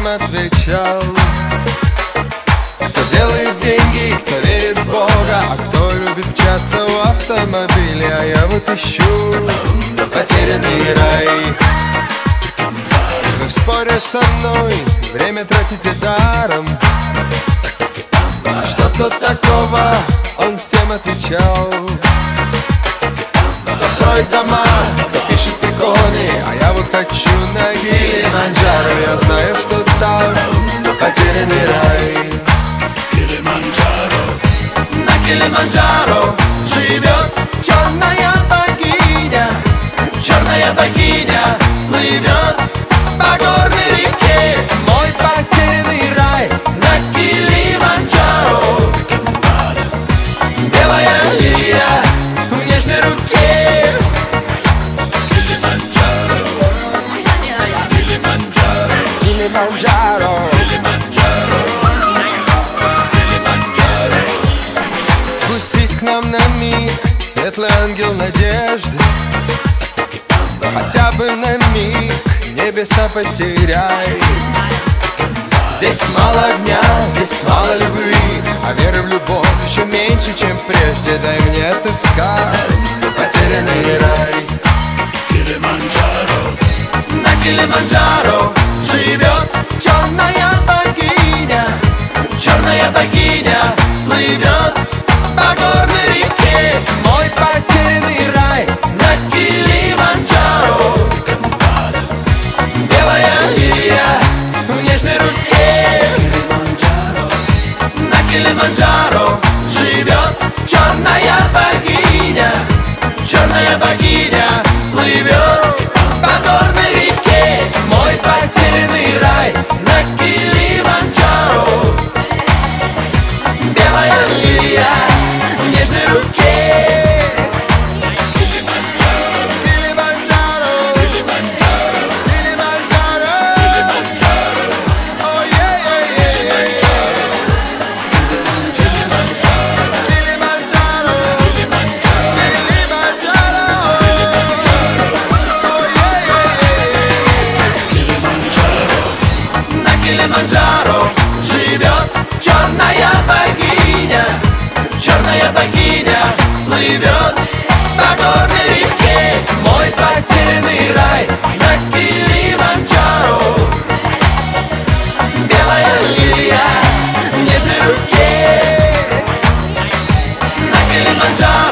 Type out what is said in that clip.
всем отвечал Кто делает деньги, кто верит в Бога А кто любит мчаться в автомобиле А я вот ищу потерянный рай. Вы в споре со мной время тратите даром. А что-то такого он всем отвечал. Кто строит дома, кто пишет приконы А я вот хочу на Килиманджаро. Я знаю, что потерянный рай На Килиманджаро живет черная богиня Черная богиня плывет по горной реке Мой потерянный рай на Килиманджаро Белая лилия в нежной руке Килиманджаро Спустись светлый ангел надежды. Хотя бы на миг небеса потеряй. Здесь мало огня, здесь мало любви А веры в любовь еще меньше, чем прежде. Дай мне отыскать потерянный рай. На Килиманджаро живет Килиманджаро живет черная богиня Черная богиня Килиманджаро живет черная богиня, черная богиня плывет по горной реке. Мой потерянный рай на Килиманджаро. Белая лилия в нежной руке на Килиманджаро.